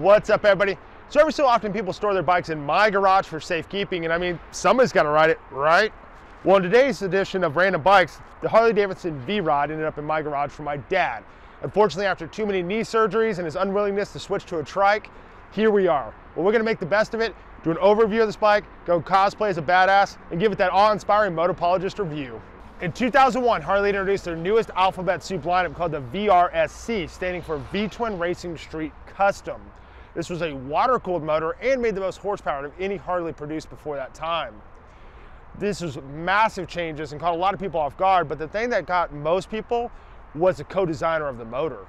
What's up everybody? So every so often people store their bikes in my garage for safekeeping and I mean somebody's got to ride it, right? Well in today's edition of Random Bikes, the Harley Davidson V-Rod ended up in my garage for my dad. Unfortunately after too many knee surgeries and his unwillingness to switch to a trike, here we are. Well we're going to make the best of it, do an overview of this bike, go cosplay as a badass, and give it that awe-inspiring motopologist review. In 2001, Harley introduced their newest alphabet soup lineup called the VRSC, standing for V-Twin Racing Street Custom. This was a water-cooled motor and made the most horsepower of any Harley produced before that time. This was massive changes and caught a lot of people off guard, but the thing that got most people was the co-designer of the motor.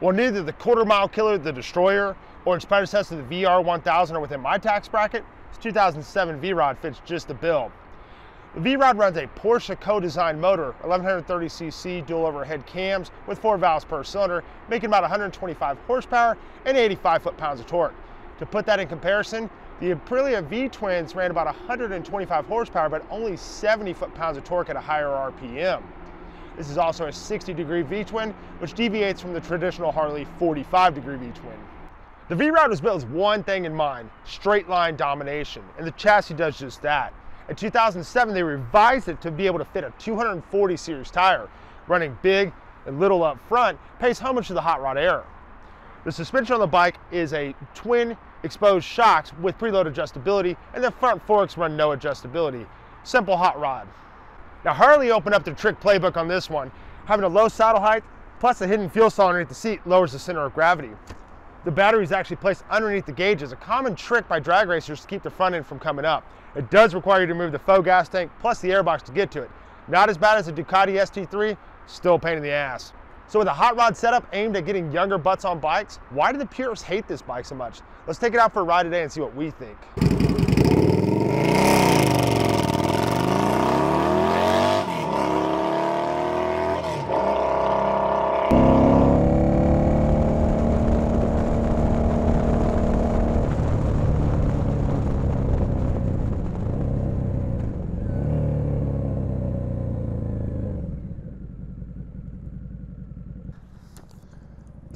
Well, neither the quarter mile killer, the Destroyer, or its predecessor, the VR1000 are within my tax bracket. This 2007 V-Rod fits just the bill. The V-Rod runs a Porsche co-designed motor, 1130cc dual overhead cams with four valves per cylinder, making about 125 horsepower and 85 foot-pounds of torque. To put that in comparison, the Aprilia V-Twins ran about 125 horsepower, but only 70 foot-pounds of torque at a higher RPM. This is also a 60 degree V-twin, which deviates from the traditional Harley 45 degree V-twin. The V-Rod was built with one thing in mind, straight line domination, and the chassis does just that. In 2007, they revised it to be able to fit a 240 series tire. Running big and little up front pays homage to the hot rod era. The suspension on the bike is a twin exposed shocks with preload adjustability, and the front forks run no adjustability. Simple hot rod. Now Harley opened up the trick playbook on this one. Having a low saddle height, plus a hidden fuel cell underneath the seat lowers the center of gravity. The battery is actually placed underneath the gauges, a common trick by drag racers to keep the front end from coming up. It does require you to move the faux gas tank plus the airbox to get to it. Not as bad as the Ducati ST3, still a pain in the ass. So with a hot rod setup aimed at getting younger butts on bikes, why do the purists hate this bike so much? Let's take it out for a ride today and see what we think.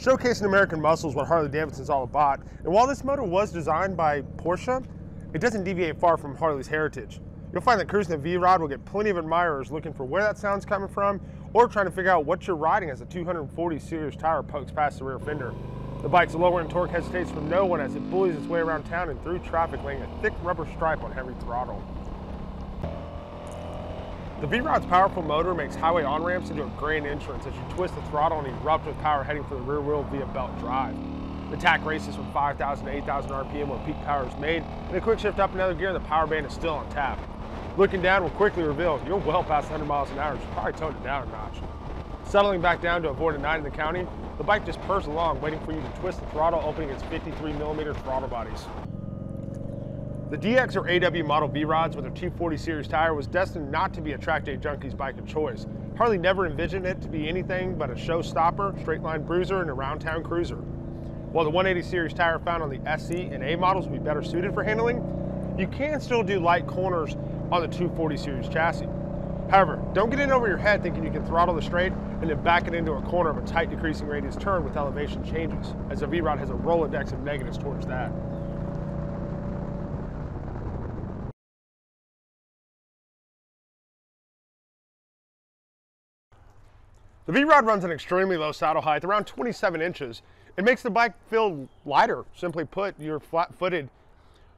Showcasing American muscle is what Harley Davidson's all about. And while this motor was designed by Porsche, it doesn't deviate far from Harley's heritage. You'll find that cruising the V-Rod will get plenty of admirers looking for where that sound's coming from or trying to figure out what you're riding as a 240 series tire pokes past the rear fender. The bike's lower end torque hesitates from no one as it bullies its way around town and through traffic laying a thick rubber stripe on heavy throttle. The V-Rod's powerful motor makes highway on-ramps into a grand entrance as you twist the throttle and erupt with power heading for the rear wheel via belt drive. The tach races from 5,000 to 8,000 RPM where peak power is made, and a quick shift up another gear and the power band is still on tap. Looking down will quickly reveal you're well past 100 miles an hour, should probably tone it down a notch. Settling back down to avoid a night in the county, the bike just purrs along, waiting for you to twist the throttle, opening its 53 millimeter throttle bodies. The DX or AW model V-Rods with a 240 series tire was destined not to be a track day junkie's bike of choice. Harley never envisioned it to be anything but a showstopper, straight line bruiser, and a round town cruiser. While the 180 series tire found on the SC and A models will be better suited for handling, you can still do light corners on the 240 series chassis. However, don't get in over your head thinking you can throttle the straight and then back it into a corner of a tight decreasing radius turn with elevation changes, as the V-Rod has a Rolodex of negatives towards that. The V-Rod runs an extremely low saddle height, around 27 inches. It makes the bike feel lighter. Simply put, you're flat-footed.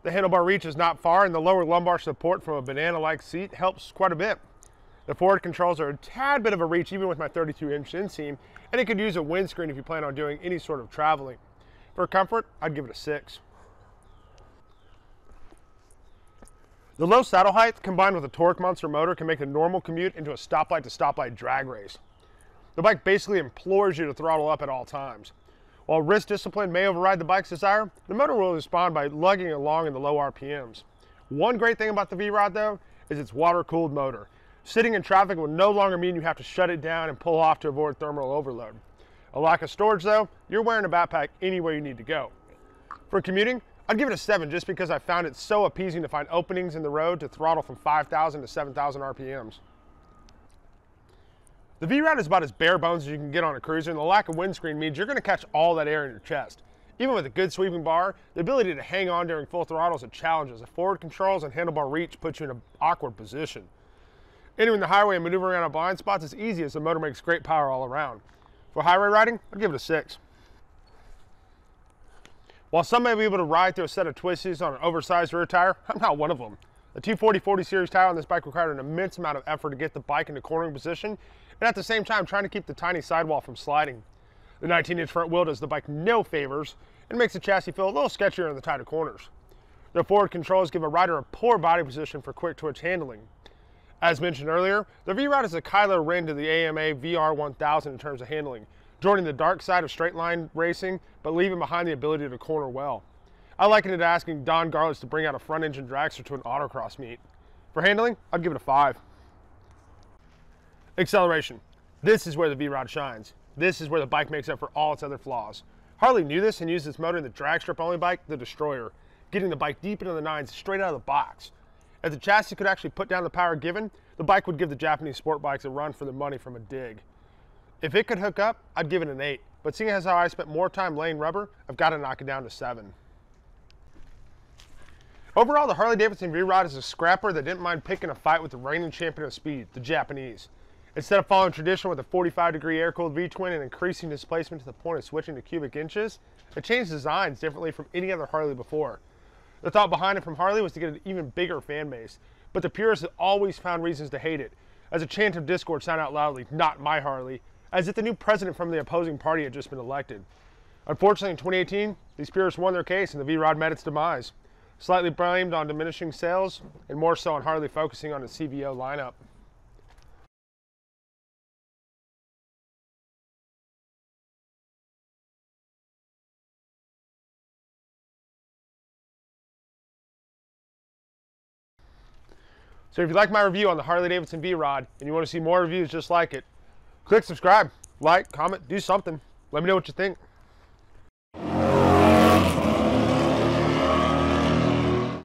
The handlebar reach is not far, and the lower lumbar support from a banana-like seat helps quite a bit. The forward controls are a tad bit of a reach, even with my 32-inch inseam, and it could use a windscreen if you plan on doing any sort of traveling. For comfort, I'd give it a 6. The low saddle height, combined with a torque monster motor, can make a normal commute into a stoplight to stoplight drag race. The bike basically implores you to throttle up at all times. While wrist discipline may override the bike's desire, the motor will respond by lugging along in the low RPMs. One great thing about the V-Rod though is its water-cooled motor. Sitting in traffic will no longer mean you have to shut it down and pull off to avoid thermal overload. A lack of storage though, you're wearing a backpack anywhere you need to go. For commuting, I'd give it a 7 just because I found it so appeasing to find openings in the road to throttle from 5,000 to 7,000 RPMs. The V-Rod is about as bare bones as you can get on a cruiser, and the lack of windscreen means you're going to catch all that air in your chest. Even with a good sweeping bar, the ability to hang on during full throttle is a challenge as the forward controls and handlebar reach put you in an awkward position. Entering the highway and maneuvering of blind spots is easy as the motor makes great power all around. For highway riding, I'd give it a 6. While some may be able to ride through a set of twisties on an oversized rear tire, I'm not one of them. The 240-40 series tire on this bike required an immense amount of effort to get the bike into cornering position and at the same time trying to keep the tiny sidewall from sliding. The 19-inch front wheel does the bike no favors and makes the chassis feel a little sketchier in the tighter corners. The forward controls give a rider a poor body position for quick twitch handling. As mentioned earlier, the V-Rod is a Kylo Ren to the AMA VR1000 in terms of handling, joining the dark side of straight line racing, but leaving behind the ability to corner well. I liken it to asking Don Garlits to bring out a front engine dragster to an autocross meet. For handling, I'd give it a five. Acceleration. This is where the V-Rod shines. This is where the bike makes up for all its other flaws. Harley knew this and used its motor in the drag strip only bike, the Destroyer, getting the bike deep into the nines straight out of the box. If the chassis could actually put down the power given, the bike would give the Japanese sport bikes a run for the money from a dig. If it could hook up, I'd give it an 8, but seeing as how I spent more time laying rubber, I've got to knock it down to 7. Overall, the Harley-Davidson V-Rod is a scrapper that didn't mind picking a fight with the reigning champion of speed, the Japanese. Instead of following tradition with a 45 degree air-cooled V-twin and increasing displacement to the point of switching to cubic inches, it changed designs differently from any other Harley before. The thought behind it from Harley was to get an even bigger fan base, but the purists always found reasons to hate it, as a chant of discord sounded out loudly, not my Harley, as if the new president from the opposing party had just been elected. Unfortunately, in 2018, these purists won their case and the V-Rod met its demise slightly blamed on diminishing sales, and more so on Harley focusing on the CVO lineup. So if you like my review on the Harley-Davidson V-Rod and you want to see more reviews just like it, click subscribe, like, comment, do something. Let me know what you think.